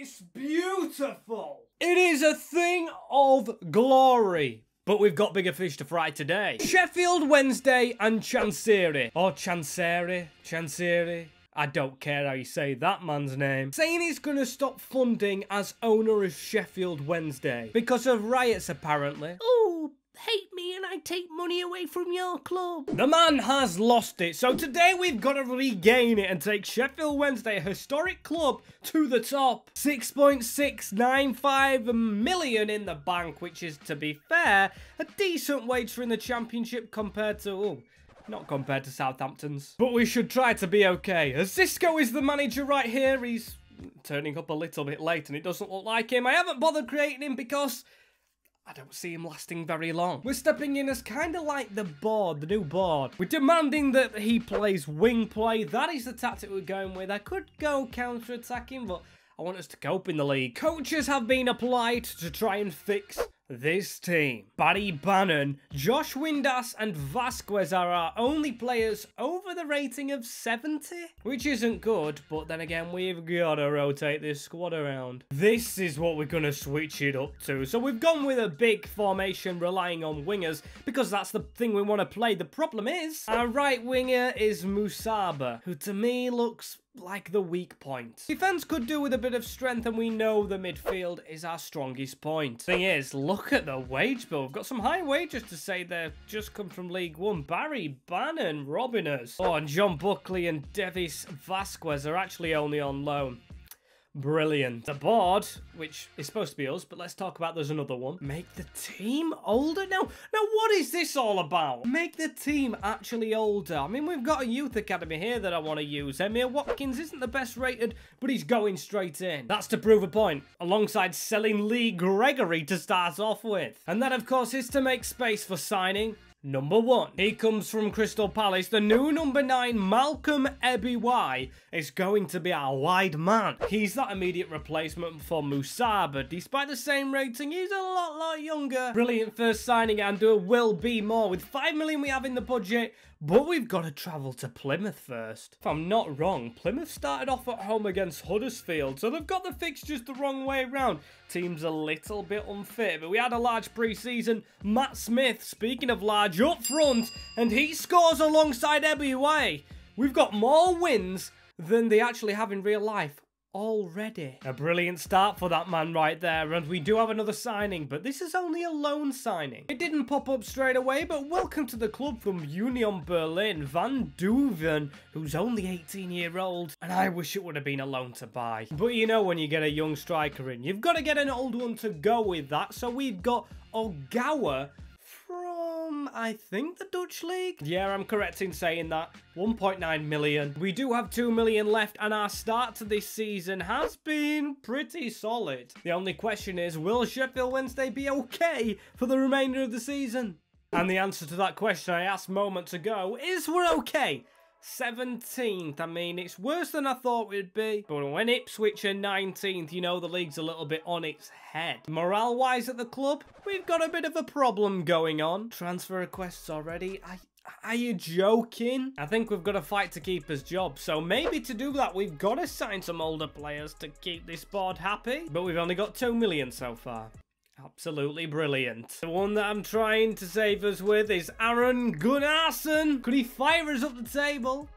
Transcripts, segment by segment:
It's beautiful. It is a thing of glory. But we've got bigger fish to fry today. Sheffield Wednesday and Chansiri. Or oh, Chansiri. Chansiri. I don't care how you say that man's name. Saying he's going to stop funding as owner of Sheffield Wednesday. Because of riots apparently. Oh, hate me and I take money away from your club. The man has lost it, so today we've got to regain it and take Sheffield Wednesday, a historic club, to the top. 6.695 million in the bank, which is, to be fair, a decent wage for in the championship compared to... Oh, not compared to Southampton's. But we should try to be okay. As Xisco is the manager right here, he's turning up a little bit late and it doesn't look like him. I haven't bothered creating him because I don't see him lasting very long. We're stepping in as kind of like the board, the new board. We're demanding that he plays wing play. That is the tactic we're going with. I could go counter-attacking, but I want us to cope in the league. Coaches have been applied to try and fix this team. Barry Bannan, Josh Windass and Vasquez are our only players over the rating of 70, which isn't good, but then again, we've got to rotate this squad around. This is what we're going to switch it up to. So we've gone with a big formation relying on wingers because that's the thing we want to play. The problem is, our right winger is Musaba, who to me looks like the weak point. Defense could do with a bit of strength and we know the midfield is our strongest point. Thing is, look at the wage bill. We've got some high wages to say they've just come from League One. Barry Bannan, Robiners. Oh, and John Buckley and Devis Vasquez are actually only on loan. Brilliant. The board, which is supposed to be us, but let's talk about there's another one. Make the team older? Now, now what is this all about? Make the team actually older. I mean, we've got a youth academy here that I want to use. Emir Watkins isn't the best rated, but he's going straight in. That's to prove a point, alongside selling Lee Gregory to start off with. And that, of course, is to make space for signing Number one, he comes from Crystal Palace. The new number nine, Malcolm Ebiowei, is going to be our wide man. He's that immediate replacement for Musaba. Despite the same rating, he's a lot, lot younger. Brilliant first signing and there will be more. With 5 million we have in the budget, but we've got to travel to Plymouth first. If I'm not wrong, Plymouth started off at home against Huddersfield, so they've got the fixtures the wrong way around. Team's a little bit unfit, but we had a large pre-season. Matt Smith, speaking of large, up front, and he scores alongside Ebiowei. We've got more wins than they actually have in real life already. A brilliant start for that man right there, and we do have another signing, but this is only a loan signing. It didn't pop up straight away, but welcome to the club from Union Berlin, Van Duven, who's only 18 year old, and I wish it would have been a loan to buy. But you know when you get a young striker in, you've got to get an old one to go with that, so we've got Ogawa from, I think, the Dutch League? Yeah, I'm correct in saying that. 1.9 million. We do have 2 million left, and our start to this season has been pretty solid. The only question is, will Sheffield Wednesday be okay for the remainder of the season? And the answer to that question I asked moments ago is we're okay. 17th. I mean, it's worse than I thought it would be. But when Ipswich are 19th, you know the league's a little bit on its head. Morale-wise at the club, we've got a bit of a problem going on. Transfer requests already. I, are you joking? I think we've got a fight to keep his job. So maybe to do that, we've got to sign some older players to keep this board happy. But we've only got 2 million so far. Absolutely brilliant. The one that I'm trying to save us with is Aron Gunnarsson. Could he fire us up the table?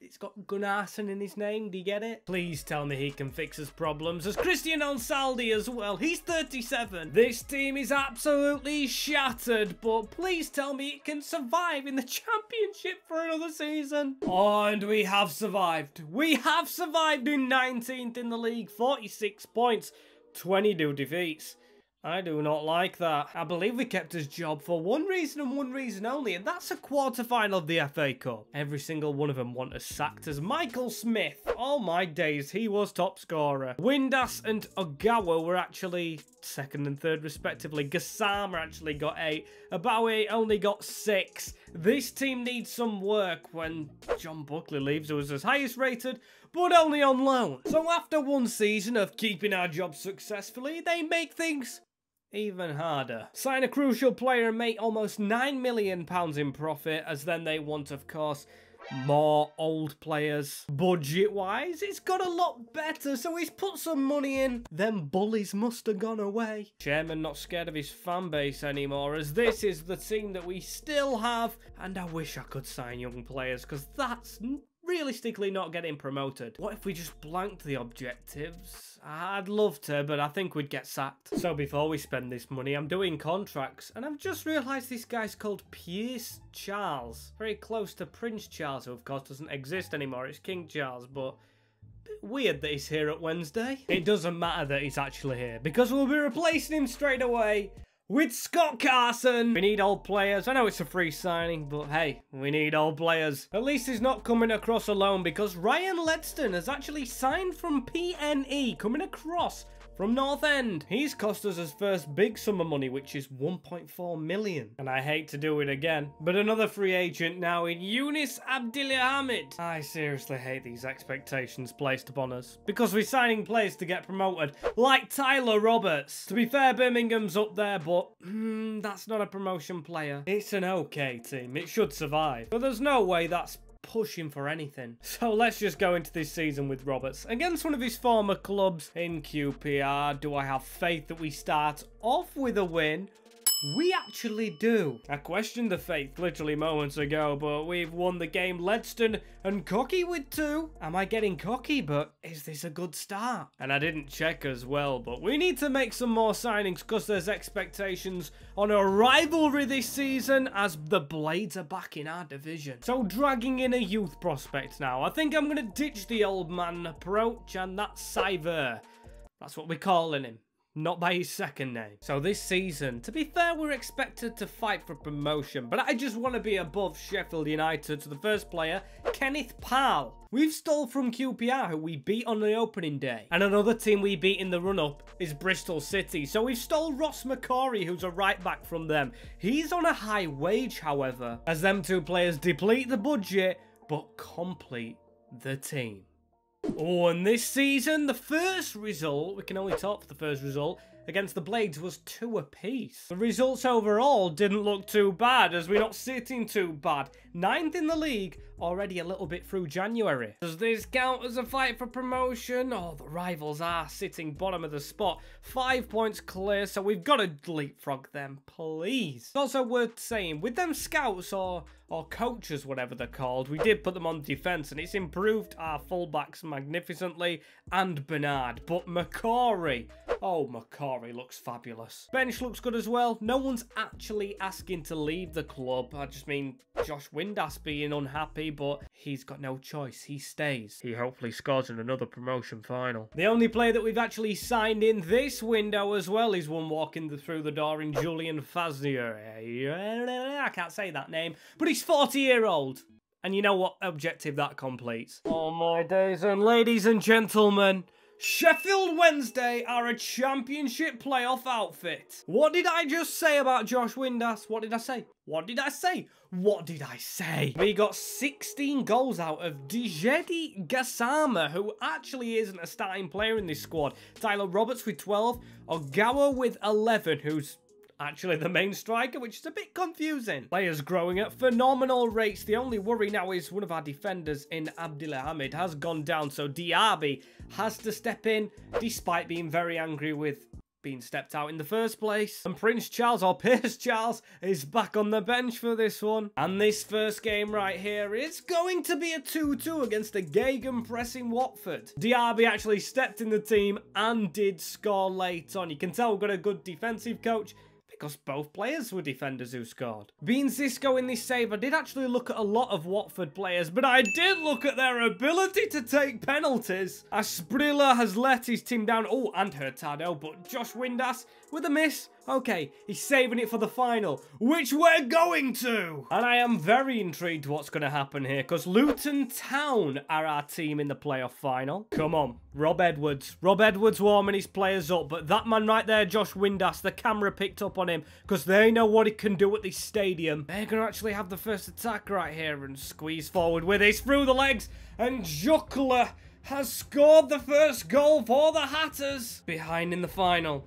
It's got Gunnarsson in his name, do you get it? Please tell me he can fix his problems. As Cristian Ansaldi as well, he's 37. This team is absolutely shattered, but please tell me it can survive in the championship for another season. Oh, and we have survived. We have survived in 19th in the league, 46 points, 22 defeats. I do not like that. I believe we kept his job for one reason and one reason only, and that's a quarter-final of the FA Cup. Every single one of them want us sacked as Michael Smith. All my days, he was top scorer. Windass and Ogawa were actually second and third respectively. Gassama actually got eight. Ebiowei only got six. This team needs some work when John Buckley leaves, who was as highest rated, but only on loan. So after one season of keeping our job successfully, they make things even harder. Sign a crucial player and make almost £9 million in profit, as then they want, of course, more old players. Budget-wise, it's got a lot better, so he's put some money in. Them bullies must have gone away. Chairman not scared of his fan base anymore, as this is the team that we still have, and I wish I could sign young players, because that's realistically not getting promoted. What if we just blanked the objectives? I'd love to, but I think we'd get sacked. So before we spend this money, I'm doing contracts, and I've just realised this guy's called Pierce Charles. Very close to Prince Charles, who of course doesn't exist anymore. It's King Charles, but Bit weird that he's here at Wednesday. It doesn't matter that he's actually here, because we'll be replacing him straight away with Scott Carson. We need old players. I know it's a free signing, but hey, we need old players. At least he's not coming across alone because Ryan Ledson has actually signed from PNE, coming across from North End. He's cost us his first big sum of money, which is 1.4 million. And I hate to do it again, but another free agent now in Yunis Abdelhamid. I seriously hate these expectations placed upon us because we're signing players to get promoted, like Tyler Roberts. To be fair, Birmingham's up there, but mm, that's not a promotion player. It's an okay team. It should survive. But there's no way that's pushing for anything. So let's just go into this season with Roberts. Against one of his former clubs in QPR, do I have faith that we start off with a win? We actually do. I questioned the faith literally moments ago, but we've won the game Ledson and cocky with two. Am I getting cocky, but is this a good start? And I didn't check as well, but we need to make some more signings because there's expectations on a rivalry this season as the Blades are back in our division. So dragging in a youth prospect now. I think I'm going to ditch the old man approach and that's Cyver. That's what we're calling him not by his second name. So this season, to be fair, we're expected to fight for promotion, but I just want to be above Sheffield United. So the first player, Kenneth Paal. We've stole from QPR, who we beat on the opening day. And another team we beat in the run-up is Bristol City. So we've stole Ross McCrorie, who's a right back from them. He's on a high wage, however, as them two players deplete the budget, but complete the team. Oh, and this season, the first result, we can only talk for the first result, against the Blades was two apiece. The results overall didn't look too bad, as we're not sitting too bad. Ninth in the league, already a little bit through January. Does this count as a fight for promotion? Oh, the rivals are sitting bottom of the spot. Five points clear, so we've got to leapfrog them, please. It's also worth saying, with them scouts or or coaches, whatever they're called, we did put them on defence, and it's improved our fullbacks magnificently, and Bernard. But McCrorie, oh, McCrorie looks fabulous. Bench looks good as well. No one's actually asking to leave the club. I just mean Josh Windass being unhappy, but he's got no choice. He stays. He hopefully scores in another promotion final. The only player that we've actually signed in this window as well is one walking through the door in Julian Faznier. I can't say that name, but he's 40 year old. And you know what objective that completes? Oh my days and ladies and gentlemen, Sheffield Wednesday are a championship playoff outfit. What did I just say about Josh Windass? What did I say? What did I say? What did I say? We got 16 goals out of Djeidi Gassama, who actually isn't a starting player in this squad. Tyler Roberts with 12, Ogawa with 11, who's actually the main striker, which is a bit confusing. Players growing at phenomenal rates. The only worry now is one of our defenders in Abdelhamid has gone down, so Diaby has to step in, despite being very angry with being stepped out in the first place. And Prince Charles, or Pierce Charles, is back on the bench for this one. And this first game right here is going to be a 2-2 against a Gegenpressing Watford. Diaby actually stepped in the team and did score late on. You can tell we've got a good defensive coach because both players were defenders who scored. Being Xisco in this save, I did actually look at a lot of Watford players, but I did look at their ability to take penalties. As Asprilla has let his team down. Oh, and Hurtado, but Josh Windass with a miss Okay, he's saving it for the final, which we're going to! And I am very intrigued what's going to happen here, because Luton Town are our team in the playoff final. Come on, Rob Edwards. Rob Edwards warming his players up, but that man right there, Josh Windass, the camera picked up on him, because they know what he can do at this stadium. They're going to actually have the first attack right here and squeeze forward with this through the legs, and Juckler has scored the first goal for the Hatters. Behind in the final.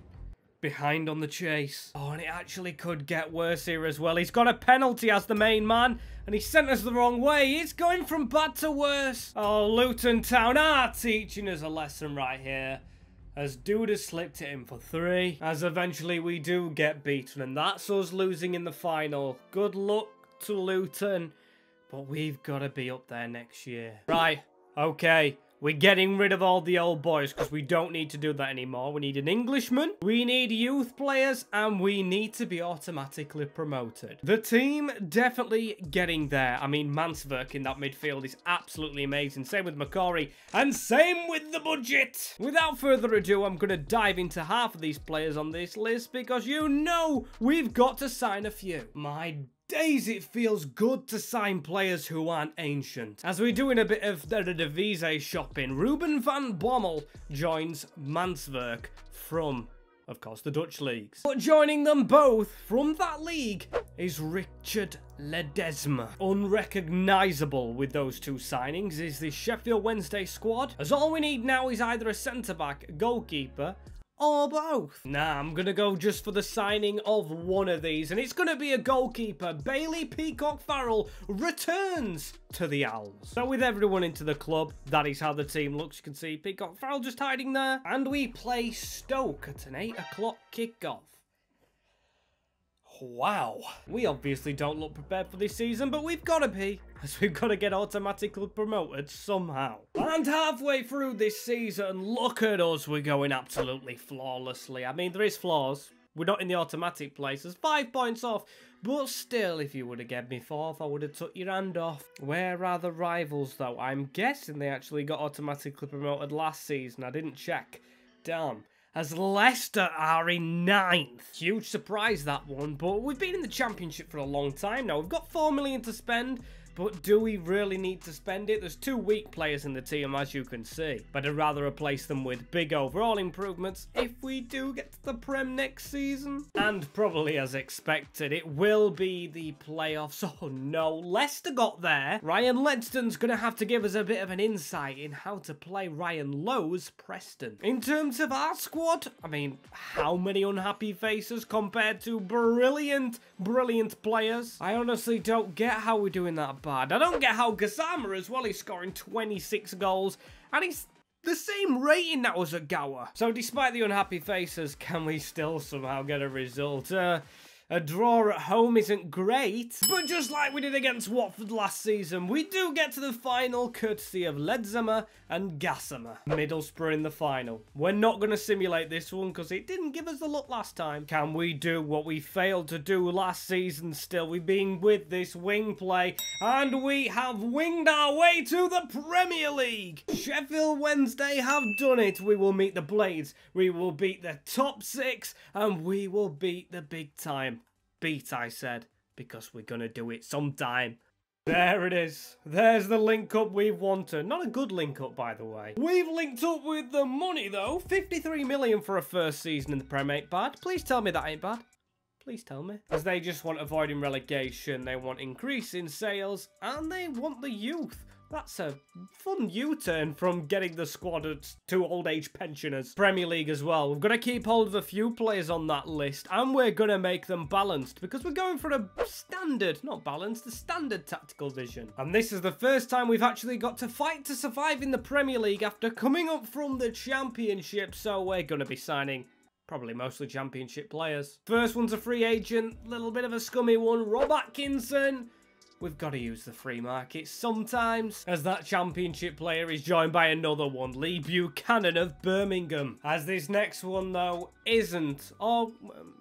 Behind on the chase. Oh, and it actually could get worse here as well. He's got a penalty as the main man, and he sent us the wrong way. It's going from bad to worse. Oh, Luton Town are teaching us a lesson right here. As Dude has slipped it in for three. As eventually we do get beaten, and that's us losing in the final. Good luck to Luton, but we've got to be up there next year. Right, okay. We're getting rid of all the old boys because we don't need to do that anymore. We need an Englishman, we need youth players, and we need to be automatically promoted. The team definitely getting there. I mean, Mannsverk in that midfield is absolutely amazing. Same with McCrorie, and same with the budget. Without further ado, I'm going to dive into half of these players on this list because you know we've got to sign a few. My days it feels good to sign players who aren't ancient. As we're doing a bit of the Devise shopping, Ruben van Bommel joins Mannsverk from of course, the Dutch leagues. But joining them both from that league is Richard Ledezma. Unrecognisable with those two signings is the Sheffield Wednesday squad, as all we need now is either a centre-back, goalkeeper, or both. Nah, I'm gonna go just for the signing of one of these, and it's gonna be a goalkeeper. Bailey Peacock Farrell returns to the Owls. So with everyone into the club, that is how the team looks. You can see Peacock Farrell just hiding there. And we play Stoke at an 8 o'clock kickoff. Wow. We obviously don't look prepared for this season, but we've got to be, as we've got to get automatically promoted somehow. And halfway through this season, look at us, we're going absolutely flawlessly. I mean, there is flaws. We're not in the automatic places, five points off. But still, if you would have given me fourth, I would have took your hand off. Where are the rivals, though? I'm guessing they actually got automatically promoted last season. I didn't check. Damn as Leicester are in ninth. Huge surprise that one, but we've been in the championship for a long time now. We've got 4 million to spend, but do we really need to spend it? There's two weak players in the team, as you can see. But I'd rather replace them with big overall improvements if we do get to the Prem next season. And probably as expected, it will be the playoffs. Oh no, Leicester got there. Ryan Ledson's going to have to give us a bit of an insight in how to play Ryan Lowe's Preston. In terms of our squad, I mean, how many unhappy faces compared to brilliant, brilliant players? I honestly don't get how we're doing that bad. I don't get how Gassama as well is scoring 26 goals and he's the same rating that was at Gower. So despite the unhappy faces, can we still somehow get a result? Uh, a draw at home isn't great, but just like we did against Watford last season, we do get to the final courtesy of Ledezma and Gassama. Middlesbrough in the final. We're not going to simulate this one because it didn't give us the look last time. Can we do what we failed to do last season still? We've been with this wing play and we have winged our way to the Premier League. Sheffield Wednesday have done it. We will meet the Blades. We will beat the top six and we will beat the big time beat, I said, because we're going to do it sometime. There it is. There's the link up we've wanted. Not a good link up, by the way. We've linked up with the money, though. 53 million for a first season in the Prem ain't bad. Please tell me that ain't bad. Please tell me. As they just want avoiding relegation, they want increase in sales, and they want the youth. That's a fun U-turn from getting the squad to old age pensioners. Premier League as well. We've got to keep hold of a few players on that list and we're going to make them balanced because we're going for a standard, not balanced, the standard tactical vision. And this is the first time we've actually got to fight to survive in the Premier League after coming up from the Championship. So we're going to be signing Probably mostly championship players. First one's a free agent, little bit of a scummy one. Rob Atkinson, We've got to use the free market sometimes, as that championship player is joined by another one, Lee Buchanan of Birmingham. As this next one, though, isn't, or um,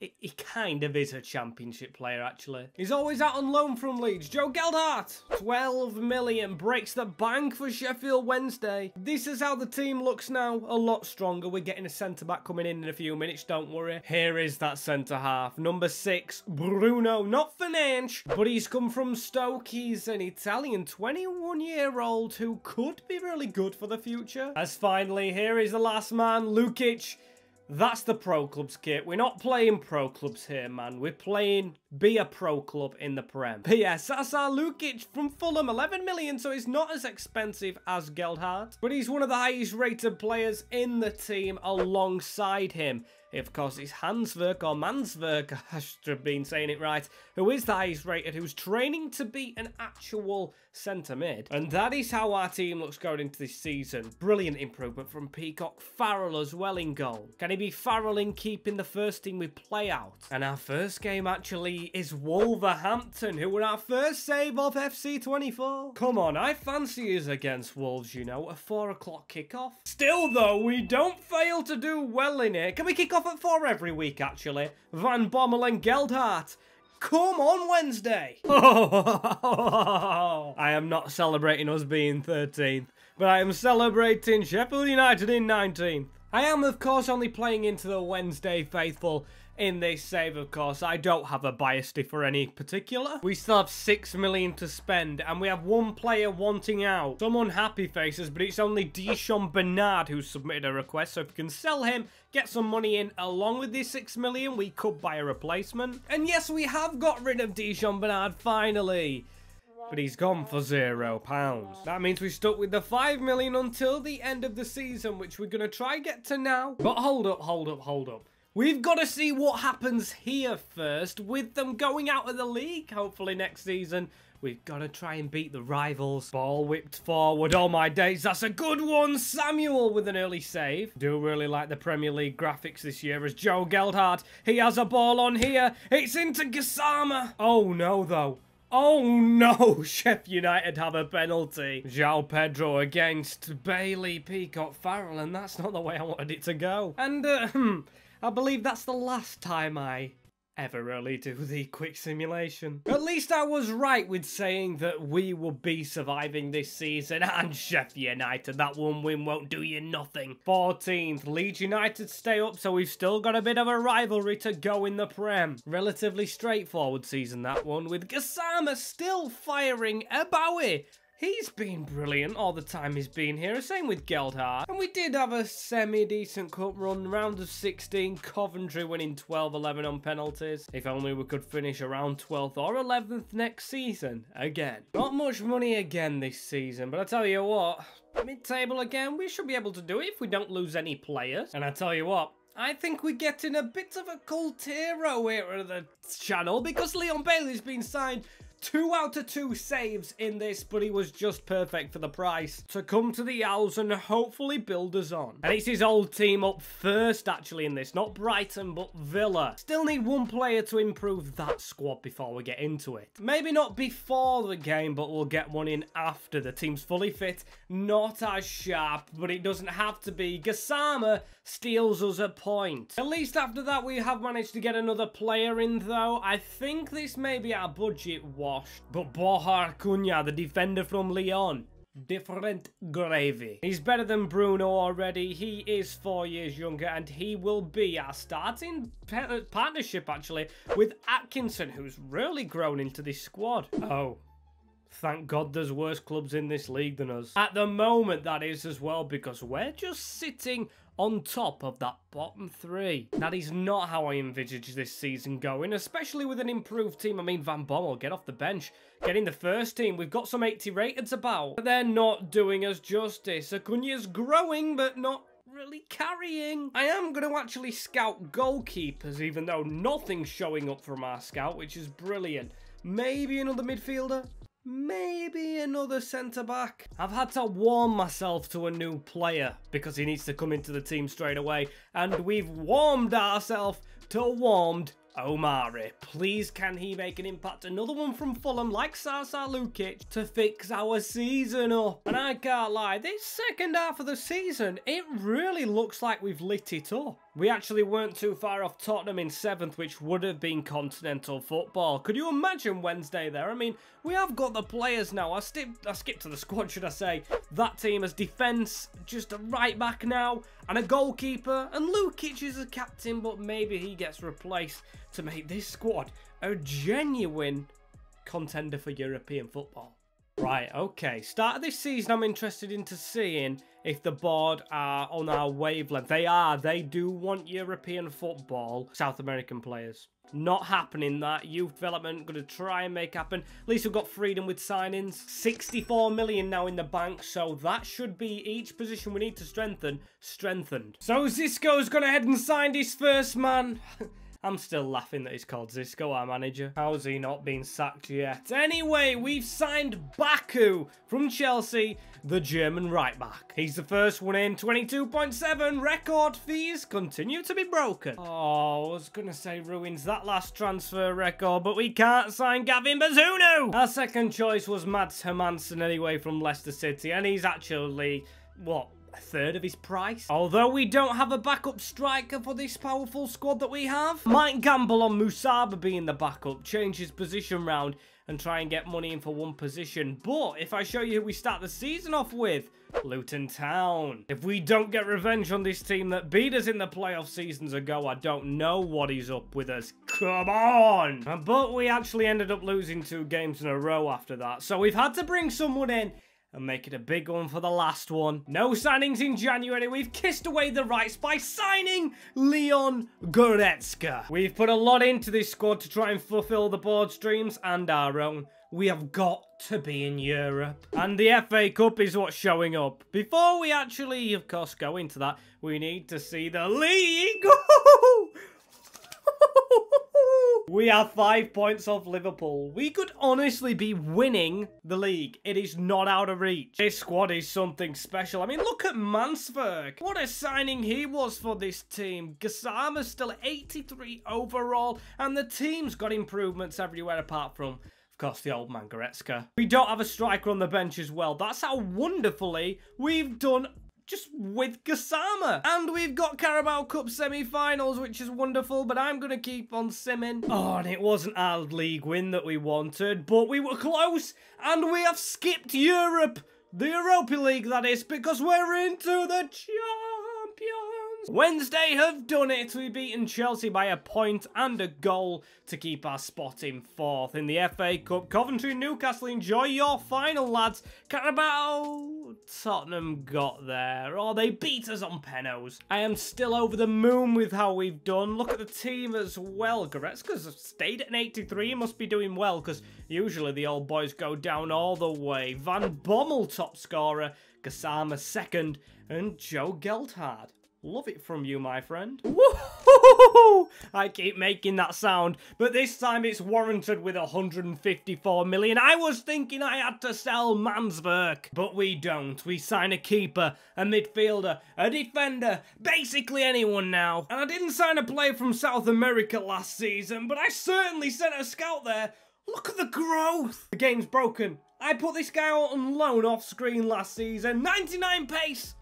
he kind of is a championship player, actually. He's always out on loan from Leeds. Joe Gelhardt, 12 million, breaks the bank for Sheffield Wednesday. This is how the team looks now, a lot stronger. We're getting a centre-back coming in in a few minutes, don't worry. Here is that centre-half. Number six, Bruno, not Fernandes, but he's come from Stoke. He's an Italian 21-year-old who could be really good for the future. As finally, here is the last man, Lukic. That's the pro clubs kit. We're not playing pro clubs here, man. We're playing be a pro club in the Prem. But yeah, Sasa Lukic from Fulham, 11 million, so he's not as expensive as Gelhardt. But he's one of the highest rated players in the team alongside him. Of course, it's Hansverk or Mannsverk, I should have been saying it right, who is the highest rated, who's training to be an actual centre mid. And that is how our team looks going into this season. Brilliant improvement from Peacock. Farrell as well in goal. Can he be Farrell in keeping the first team with play out? And our first game actually is Wolverhampton, who were our first save of FC24. Come on, I fancy us against Wolves, you know, a 4 o'clock kickoff. Still though, we don't fail to do well in it. Can we kick off at 4 every week actually? Van Bommel and Gelhardt. Come on Wednesday. I am not celebrating us being 13th, but I am celebrating Sheffield United in 19th. I am, of course, only playing into the Wednesday faithful in this save, of course. I don't have a bias for any particular. We still have 6 million to spend, and we have one player wanting out. Some unhappy faces, but it's only Di'Shon Bernard who submitted a request, so if you can sell him, get some money in along with these 6 million, we could buy a replacement. And yes, we have got rid of Di'Shon Bernard finally but he's gone for zero pounds. That means we're stuck with the five million until the end of the season, which we're to try get to now. But hold up, hold up, hold up. We've got to see what happens here first with them going out of the league, hopefully next season. We've got to try and beat the rivals. Ball whipped forward. Oh my days, that's a good one. Samuel with an early save. Do really like the Premier League graphics this year as Joe Gelhardt. He has a ball on here. It's into Gassama. Oh no, though. Oh no, Chef United have a penalty. João Pedro against Bailey Peacock Farrell, and that's not the way I wanted it to go. And, uh, I believe that's the last time I ever really do the quick simulation. At least I was right with saying that we will be surviving this season and Sheffield United, that one win won't do you nothing. 14th, Leeds United stay up so we've still got a bit of a rivalry to go in the Prem. Relatively straightforward season that one with Gassama still firing Ebiowei He's been brilliant all the time he's been here. Same with Gelhardt. And we did have a semi-decent cup run. Round of 16, Coventry winning 12-11 on penalties. If only we could finish around 12th or 11th next season again. Not much money again this season, but I tell you what, mid-table again, we should be able to do it if we don't lose any players. And I tell you what, I think we're getting a bit of a cult hero here at the channel because Leon Bailey's been signed Two out of two saves in this, but he was just perfect for the price to come to the Owls and hopefully build us on. And it's his old team up first, actually, in this. Not Brighton, but Villa. Still need one player to improve that squad before we get into it. Maybe not before the game, but we'll get one in after. The team's fully fit, not as sharp, but it doesn't have to be. Gassama steals us a point. At least after that, we have managed to get another player in, though. I think this may be our budget washed. But Borja Cunha, the defender from Lyon, different gravy. He's better than Bruno already. He is four years younger and he will be our starting uh, partnership actually with Atkinson who's really grown into this squad. Oh, Thank God there's worse clubs in this league than us. At the moment, that is as well, because we're just sitting on top of that bottom three. That is not how I envisage this season going, especially with an improved team. I mean, Van Bommel, get off the bench. Get in the first team. We've got some 80 rateds about. But they're not doing us justice. Acunha's growing, but not really carrying. I am going to actually scout goalkeepers, even though nothing's showing up from our scout, which is brilliant. Maybe another midfielder? Maybe another centre back. I've had to warm myself to a new player because he needs to come into the team straight away. And we've warmed ourselves to warmed Omari. Please can he make an impact? Another one from Fulham like Sasa Lukic to fix our season up. And I can't lie, this second half of the season, it really looks like we've lit it up. We actually weren't too far off Tottenham in 7th, which would have been continental football. Could you imagine Wednesday there? I mean, we have got the players now. I, I skipped to the squad, should I say. That team has defence, just a right back now, and a goalkeeper. And Lukic is a captain, but maybe he gets replaced to make this squad a genuine contender for European football. Right, okay. Start of this season, I'm interested into seeing if the board are on our wavelength. They are. They do want European football, South American players. Not happening that. Youth development, going to try and make happen. At least we've got freedom with signings. 64 million now in the bank, so that should be each position we need to strengthen, strengthened. So Zisco's gone ahead and signed his first man. I'm still laughing that he's called Zisco, our manager. How's he not been sacked yet? Anyway, we've signed Baku from Chelsea, the German right back. He's the first one in, 22.7. Record fees continue to be broken. Oh, I was going to say ruins that last transfer record, but we can't sign Gavin Bazunu. Our second choice was Mads Hermansen anyway from Leicester City, and he's actually, what, a third of his price. Although we don't have a backup striker for this powerful squad that we have, might gamble on Musaba being the backup, change his position round and try and get money in for one position. But if I show you who we start the season off with, Luton Town. If we don't get revenge on this team that beat us in the playoff seasons ago, I don't know what he's up with us. Come on! But we actually ended up losing two games in a row after that. So we've had to bring someone in and make it a big one for the last one. No signings in January. We've kissed away the rights by signing Leon Goretzka. We've put a lot into this squad to try and fulfill the board's dreams and our own. We have got to be in Europe. And the FA Cup is what's showing up. Before we actually, of course, go into that, we need to see the league. We are five points off Liverpool. We could honestly be winning the league. It is not out of reach. This squad is something special. I mean, look at Mansberg. What a signing he was for this team. Gassama's still 83 overall, and the team's got improvements everywhere apart from of course, the old man Goretzka. We don't have a striker on the bench as well. That's how wonderfully we've done just with Gassama. And we've got Carabao Cup semi-finals, which is wonderful, but I'm going to keep on simming. Oh, and it wasn't our league win that we wanted, but we were close, and we have skipped Europe. The Europa League, that is, because we're into the. Wednesday have done it. We've beaten Chelsea by a point and a goal to keep our spot in fourth. In the FA Cup, Coventry Newcastle, enjoy your final, lads. Carabao Tottenham got there. Oh, they beat us on penos. I am still over the moon with how we've done. Look at the team as well. Goretzka's stayed at an 83. He must be doing well because usually the old boys go down all the way. Van Bommel top scorer. Gassama second. And Joe Gelhardt Love it from you, my friend. I keep making that sound, but this time it's warranted with 154 million. I was thinking I had to sell Mansberg, but we don't. We sign a keeper, a midfielder, a defender, basically anyone now. And I didn't sign a player from South America last season, but I certainly sent a scout there. Look at the growth. The game's broken. I put this guy out on loan off screen last season. 99 pace.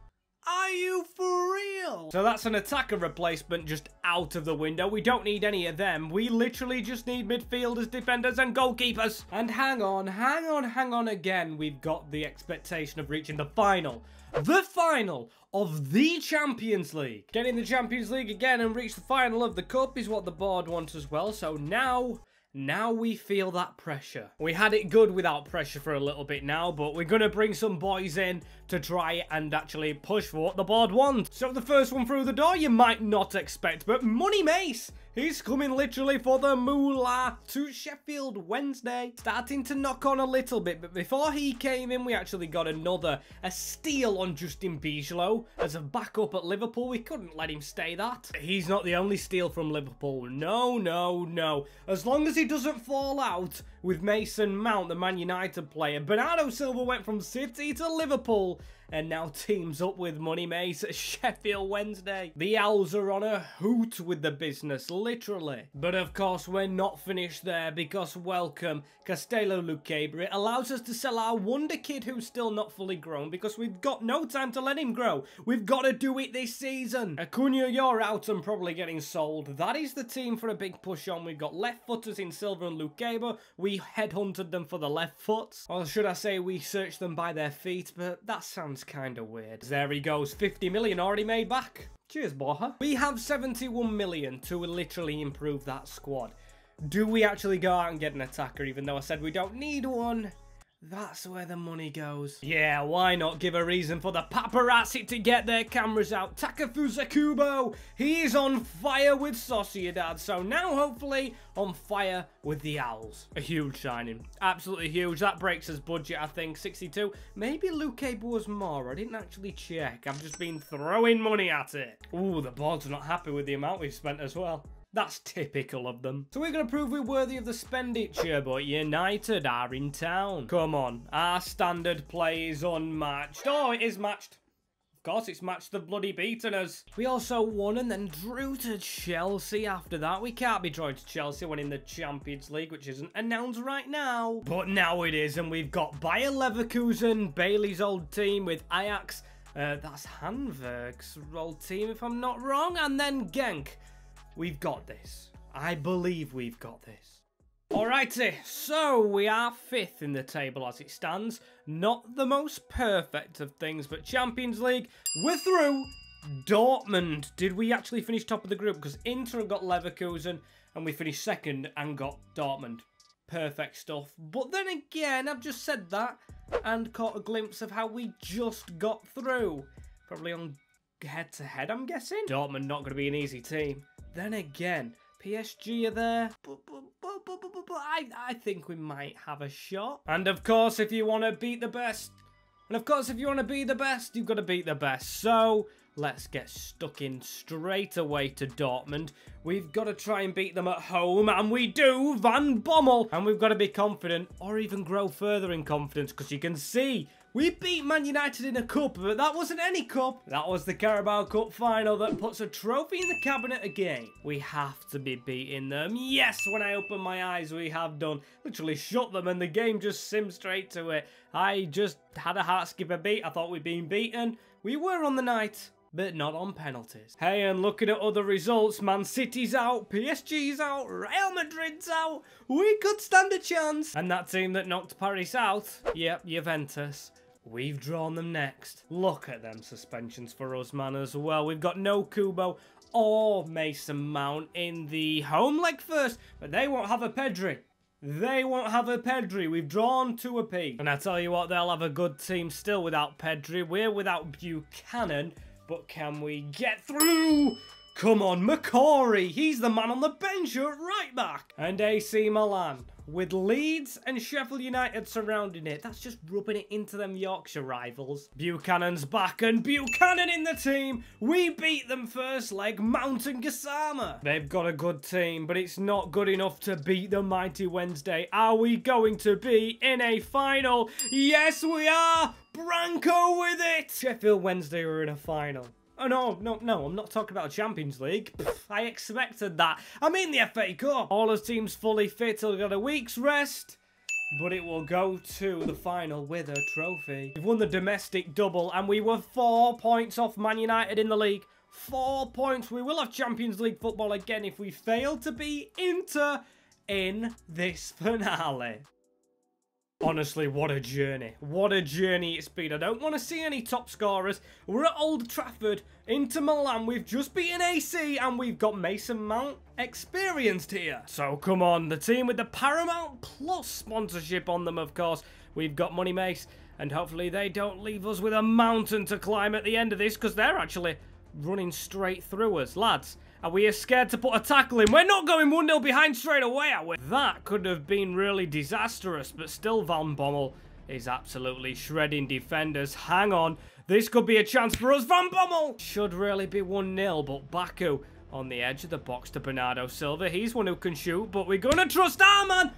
Are you for real? So that's an attacker replacement just out of the window. We don't need any of them. We literally just need midfielders, defenders, and goalkeepers. And hang on, hang on, hang on again. We've got the expectation of reaching the final. The final of the Champions League. Getting the Champions League again and reach the final of the Cup is what the board wants as well. So now now we feel that pressure. We had it good without pressure for a little bit now, but we're going to bring some boys in to try and actually push for what the board wants. So the first one through the door you might not expect, but Money Mace He's coming literally for the moolah to Sheffield Wednesday. Starting to knock on a little bit, but before he came in, we actually got another, a steal on Justin Bijlow as a backup at Liverpool. We couldn't let him stay that. He's not the only steal from Liverpool. No, no, no. As long as he doesn't fall out with Mason Mount, the Man United player. Bernardo Silva went from City to Liverpool and now teams up with Money Mace at Sheffield Wednesday. The Owls are on a hoot with the business, literally. But of course, we're not finished there because welcome, Castello Lukeba. It allows us to sell our wonder kid who's still not fully grown because we've got no time to let him grow. We've got to do it this season. Acuna, you're out and probably getting sold. That is the team for a big push on. We've got left footers in Silver and Lukeba. We headhunted them for the left foots. Or should I say we searched them by their feet, but that sounds kind of weird. There he goes, 50 million already made back. Cheers, Borja. We have 71 million to literally improve that squad. Do we actually go out and get an attacker, even though I said we don't need one? That's where the money goes. Yeah, why not give a reason for the paparazzi to get their cameras out? Takefusa Kubo, he's on fire with Sociedad, so now hopefully on fire with the Owls. A huge signing. Absolutely huge. That breaks his budget, I think. 62. Maybe Luke was more. I didn't actually check. I've just been throwing money at it. Ooh, the board's not happy with the amount we've spent as well. That's typical of them. So we're going to prove we're worthy of the expenditure, but United are in town. Come on, our standard play is unmatched. Oh, it is matched. Of course, it's matched the bloody beaten us. We also won and then drew to Chelsea after that. We can't be drawing to Chelsea winning the Champions League, which isn't announced right now. But now it is, and we've got Bayer Leverkusen, Bailey's old team with Ajax. Uh, that's Hanverg's old team, if I'm not wrong. And then Genk. We've got this. I believe we've got this. Alrighty, so we are fifth in the table as it stands. Not the most perfect of things, but Champions League, we're through. Dortmund, did we actually finish top of the group? Because Inter got Leverkusen, and we finished second and got Dortmund. Perfect stuff. But then again, I've just said that, and caught a glimpse of how we just got through. Probably on head-to-head, -head, I'm guessing. Dortmund not going to be an easy team. Then again, PSG are there, I, I think we might have a shot. And of course, if you want to beat the best, and of course, if you want to be the best, you've got to beat the best. So, let's get stuck in straight away to Dortmund. We've got to try and beat them at home, and we do, Van Bommel. And we've got to be confident, or even grow further in confidence, because you can see we beat Man United in a cup, but that wasn't any cup. That was the Carabao Cup final that puts a trophy in the cabinet again. We have to be beating them. Yes, when I open my eyes, we have done. Literally shut them and the game just simmed straight to it. I just had a heart skip a beat. I thought we'd been beaten. We were on the night but not on penalties. Hey, and looking at other results, Man City's out, PSG's out, Real Madrid's out. We could stand a chance. And that team that knocked Paris out, yep, Juventus. We've drawn them next. Look at them suspensions for us, man, as well. We've got no Kubo or Mason Mount in the home leg first, but they won't have a Pedri. They won't have a Pedri. We've drawn to a P. And I tell you what, they'll have a good team still without Pedri. We're without Buchanan, but can we get through? Come on, McCrorie. He's the man on the bench at right back. And AC Milan with Leeds and Sheffield United surrounding it. That's just rubbing it into them Yorkshire rivals. Buchanan's back and Buchanan in the team. We beat them first leg, Mountain Gassama. They've got a good team, but it's not good enough to beat the mighty Wednesday. Are we going to be in a final? Yes, we are. Branco with it. Sheffield Wednesday are in a final. Oh, no, no, no, I'm not talking about Champions League. I expected that. I mean the FA Cup. All his teams fully fit till got a week's rest. But it will go to the final with a trophy. We've won the domestic double and we were four points off Man United in the league. Four points. We will have Champions League football again if we fail to be Inter in this finale. Honestly, what a journey. What a journey it's been. I don't want to see any top scorers. We're at Old Trafford, into Milan. We've just beaten AC and we've got Mason Mount experienced here. So come on, the team with the Paramount Plus sponsorship on them, of course. We've got Money Mace and hopefully they don't leave us with a mountain to climb at the end of this because they're actually running straight through us. Lads, are we scared to put a tackle in? We're not going 1-0 behind straight away, are we? That could have been really disastrous, but still Van Bommel is absolutely shredding defenders. Hang on, this could be a chance for us. Van Bommel should really be 1-0, but Baku on the edge of the box to Bernardo Silva. He's one who can shoot, but we're going to trust our man.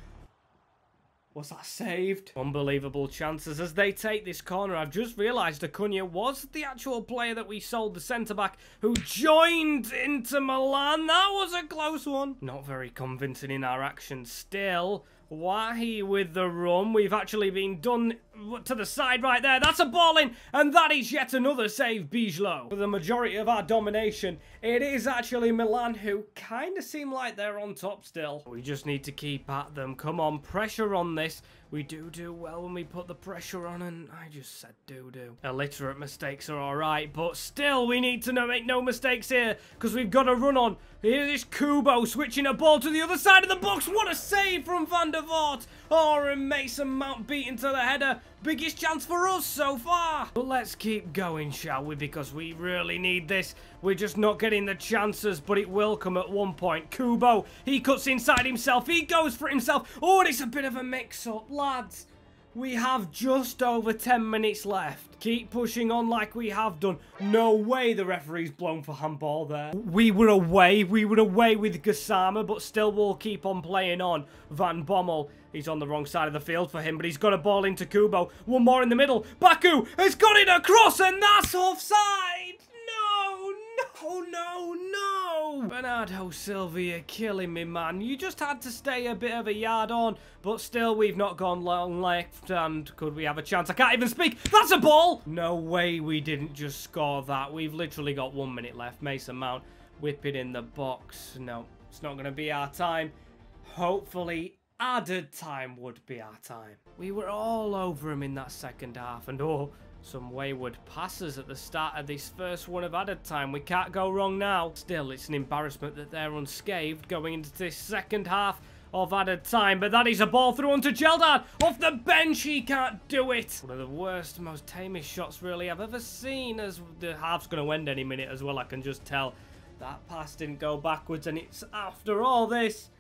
Was that saved? Unbelievable chances as they take this corner. I've just realised Acuna was the actual player that we sold, the centre-back, who joined Inter Milan. That was a close one. Not very convincing in our action still. Wahi with the run. We've actually been done to the side right there. That's a ball in, and that is yet another save, Bijlow. For the majority of our domination, it is actually Milan who kind of seem like they're on top still. We just need to keep at them. Come on, pressure on this. We do do well when we put the pressure on, and I just said do-do. Illiterate mistakes are alright, but still, we need to no, make no mistakes here, because we've got to run on. Here is Kubo switching a ball to the other side of the box. What a save from Van der Voort. Oh, and Mason Mount beaten to the header. Biggest chance for us so far. But let's keep going, shall we? Because we really need this. We're just not getting the chances, but it will come at one point. Kubo, he cuts inside himself. He goes for himself. Oh, and it's a bit of a mix-up, lads. We have just over 10 minutes left. Keep pushing on like we have done. No way the referee's blown for handball there. We were away. We were away with Gassama, but still we'll keep on playing on. Van Bommel, he's on the wrong side of the field for him, but he's got a ball into Kubo. One more in the middle. Baku has got it across, and that's offside! No, no, no! Bernardo oh, Silva, you're killing me, man. You just had to stay a bit of a yard on, but still, we've not gone long left, and could we have a chance? I can't even speak! That's a ball! No way we didn't just score that. We've literally got one minute left. Mason Mount, whip it in the box. No, it's not going to be our time. Hopefully, added time would be our time. We were all over him in that second half, and oh, some wayward passes at the start of this first one of added time. We can't go wrong now. Still, it's an embarrassment that they're unscathed going into this second half of added time. But that is a ball through onto Gelhardt. Off the bench, he can't do it. One of the worst, most tamest shots really I've ever seen. As the half's going to end any minute as well, I can just tell. That pass didn't go backwards, and it's after all this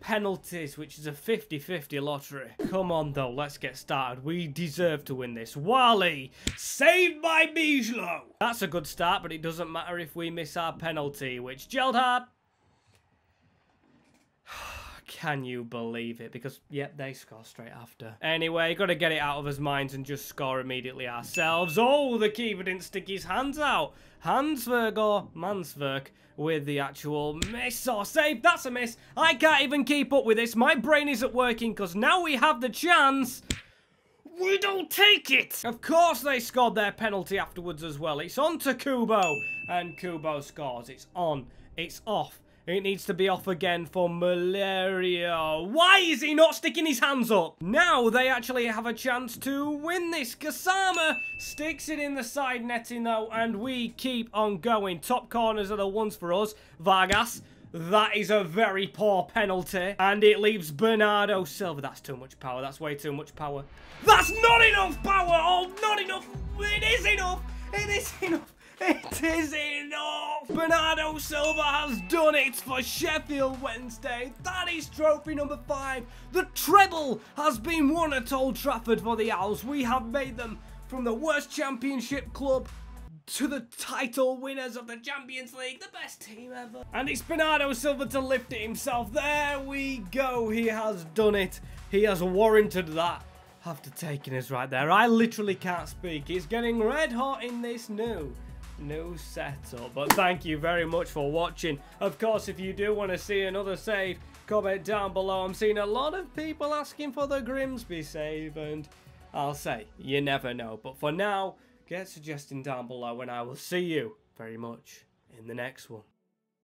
penalties, which is a 50-50 lottery. Come on, though. Let's get started. We deserve to win this. Wally, saved by Bijlow. That's a good start, but it doesn't matter if we miss our penalty, which Gelhardt... Can you believe it? Because, yep, they score straight after. Anyway, got to get it out of his minds and just score immediately ourselves. Oh, the keeper didn't stick his hands out. Hansverg or Mannsverk with the actual miss or save. That's a miss. I can't even keep up with this. My brain isn't working because now we have the chance... We don't take it! Of course they scored their penalty afterwards as well. It's on to Kubo. And Kubo scores. It's on. It's off. It needs to be off again for Malaria. Why is he not sticking his hands up? Now they actually have a chance to win this. Gassama sticks it in the side netting though, and we keep on going. Top corners are the ones for us. Vargas. That is a very poor penalty. And it leaves Bernardo Silva. That's too much power. That's way too much power. That's not enough power! Oh, not enough! It is enough! It is enough! It is enough! Bernardo Silva has done it for Sheffield Wednesday. That is trophy number five. The treble has been won at Old Trafford for the Owls. We have made them from the worst championship club to the title winners of the Champions League, the best team ever. And it's Bernardo Silva to lift it himself. There we go. He has done it. He has warranted that after taking us right there. I literally can't speak. He's getting red hot in this new no setup. But thank you very much for watching. Of course, if you do want to see another save, comment down below. I'm seeing a lot of people asking for the Grimsby save, and I'll say, you never know. But for now, get suggesting down below, and I will see you very much in the next one.